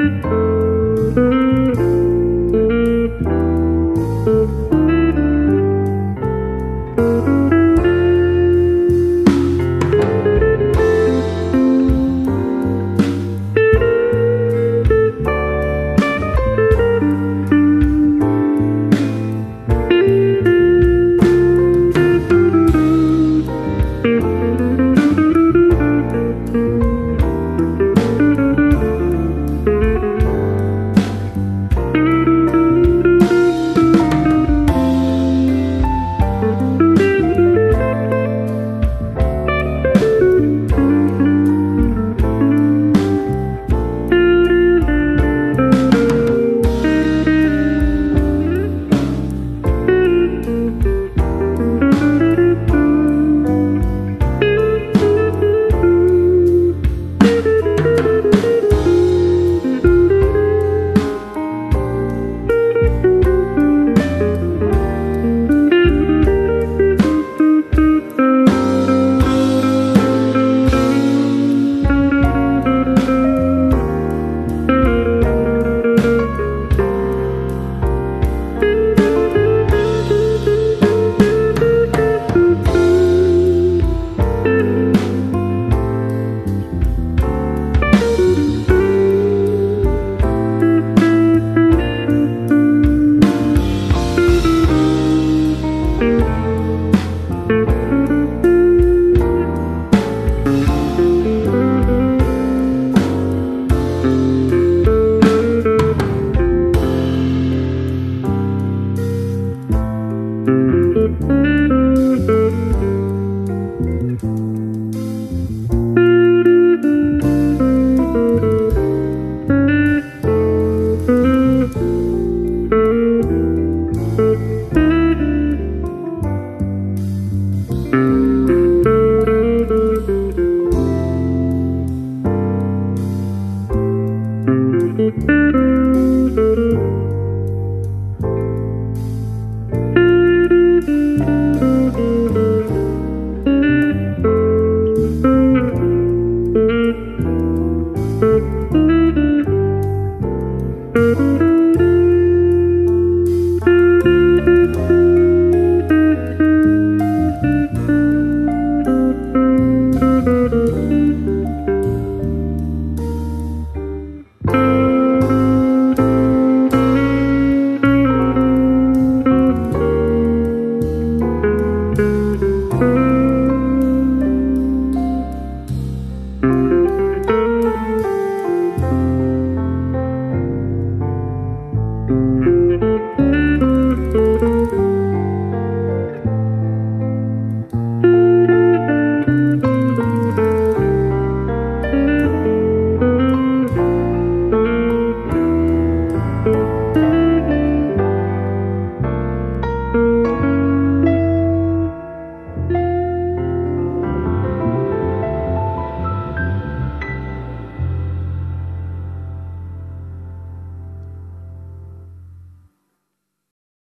you.